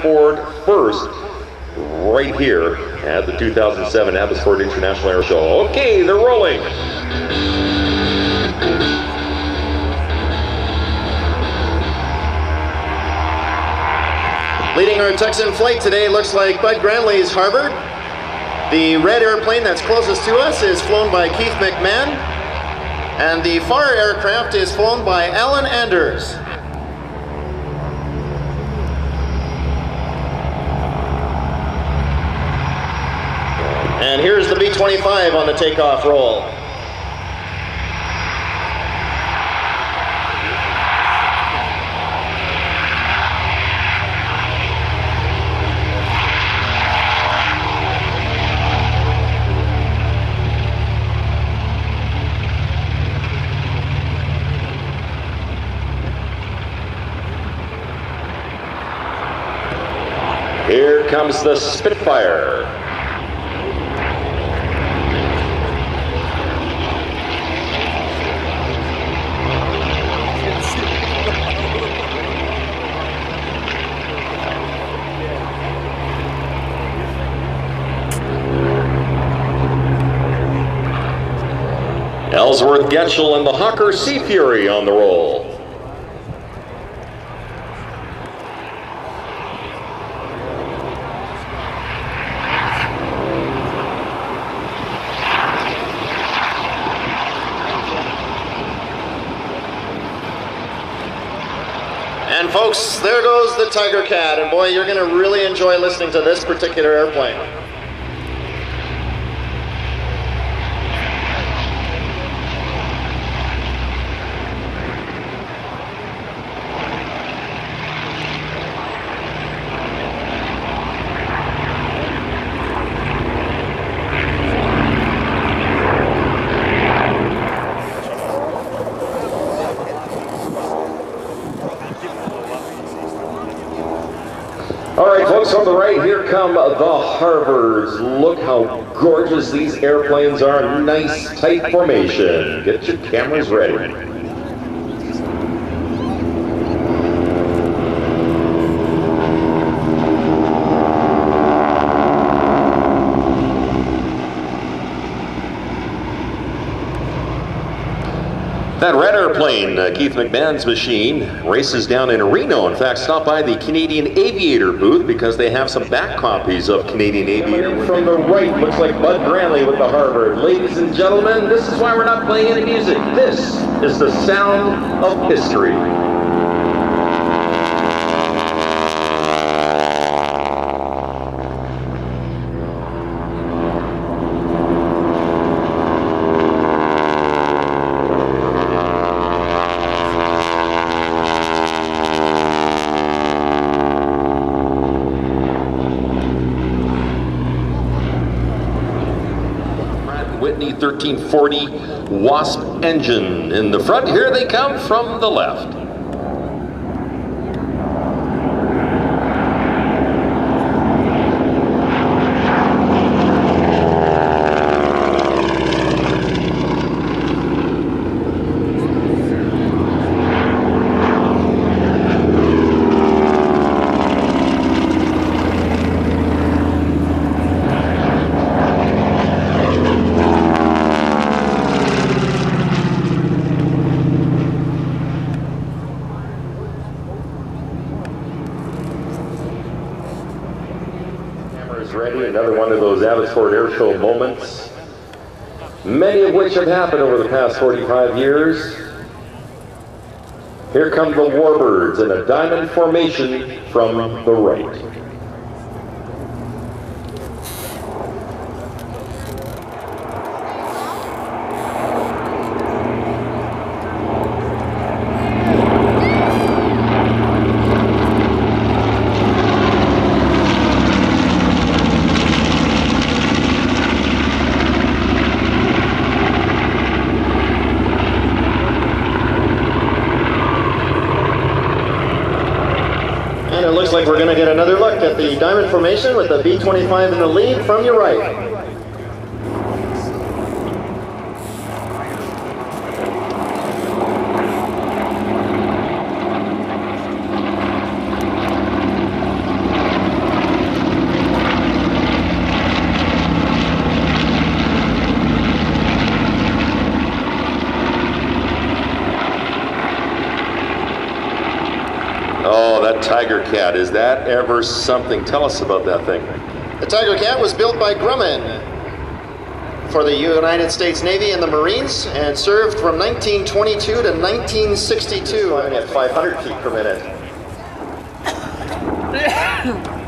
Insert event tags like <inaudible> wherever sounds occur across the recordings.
Abbotsford first right here at the 2007 Abbotsford International Air Show. Okay, they're rolling. Leading our Texan flight today looks like Bud Granley's Harvard. The red airplane that's closest to us is flown by Keith McMahon. And the far aircraft is flown by Alan Anders. And here's the B-25 on the takeoff roll. Here comes the Spitfire. Ellsworth Getchell and the Hawker Sea Fury on the roll. And folks, there goes the Tigercat. And boy, you're going to really enjoy listening to this particular airplane. All right, folks, on the right, here come the Harvards. Look how gorgeous these airplanes are. Nice, tight formation. Get your cameras ready. That red airplane, uh, Keith McMahon's machine, races down in Reno. In fact, stop by the Canadian Aviator booth because they have some back copies of Canadian Aviator. From the right, looks like Bud Granley with the Harvard. Ladies and gentlemen, this is why we're not playing any music. This is the sound of history. 1340 Wasp engine in the front. Here they come from the left. Cameras ready. Another one of those Abbotsford Air Show moments. Many of which have happened over the past 45 years. Here come the Warbirds in a diamond formation from the right. It looks like we're going to get another look at the diamond formation with the B-25 in the lead from your right. Tigercat. Is that ever something? Tell us about that thing. The Tigercat was built by Grumman for the United States Navy and the Marines and served from 1922 to 1962, running at 500 feet per minute. <laughs>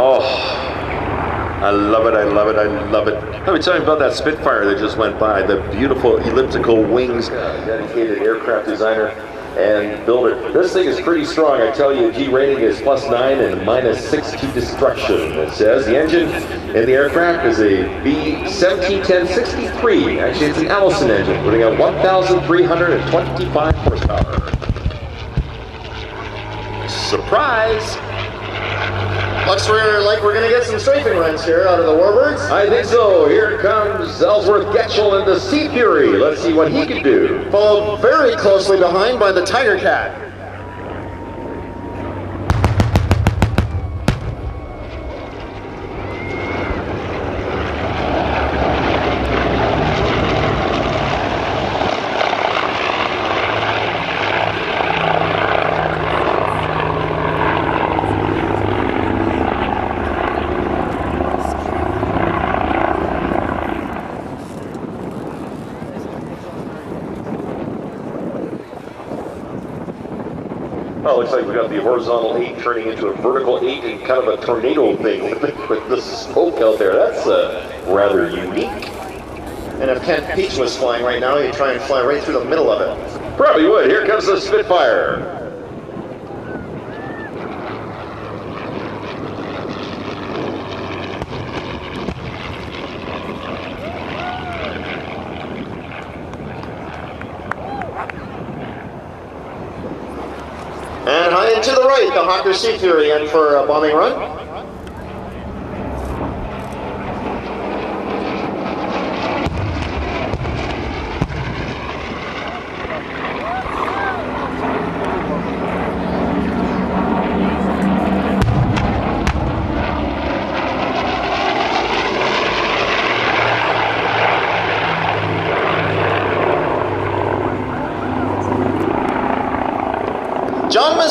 Oh, I love it, I love it. Let me tell you about that Spitfire that just went by, the beautiful elliptical wings, dedicated aircraft designer and builder. This thing is pretty strong, I tell you, G rating is plus 9 and minus 6 to destruction. It says the engine in the aircraft is a V171063. Actually, it's an Allison engine, putting out 1,325 horsepower. Surprise! Looks for, like we're going to get some strafing runs here out of the Warbirds. I think so. Here comes Ellsworth Getchell in the Sea Fury. Let's see what he can do. Followed very closely behind by the Tigercat. Looks like we got the horizontal eight turning into a vertical eight and kind of a tornado thing with <laughs> the, with the smoke out there. That's uh, rather unique. And if Kent Pietsch was flying right now, he'd try and fly right through the middle of it. Probably would. Here comes the Spitfire. To the right, the Hawker Sea Fury in for a bombing run.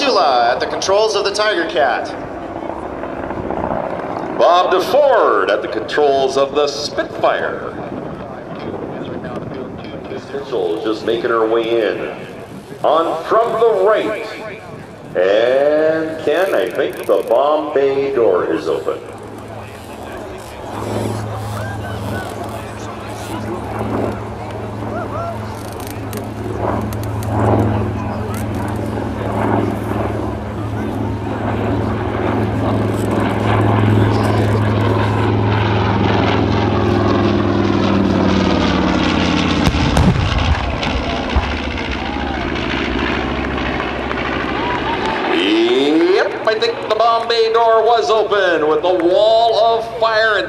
John at the controls of the Tigercat. Bob DeFord at the controls of the Spitfire. Mitchell just making her way in. On from the right. And Ken, I think the bomb bay door is open. Yep, I think the bomb bay door was open with the wall of fire, and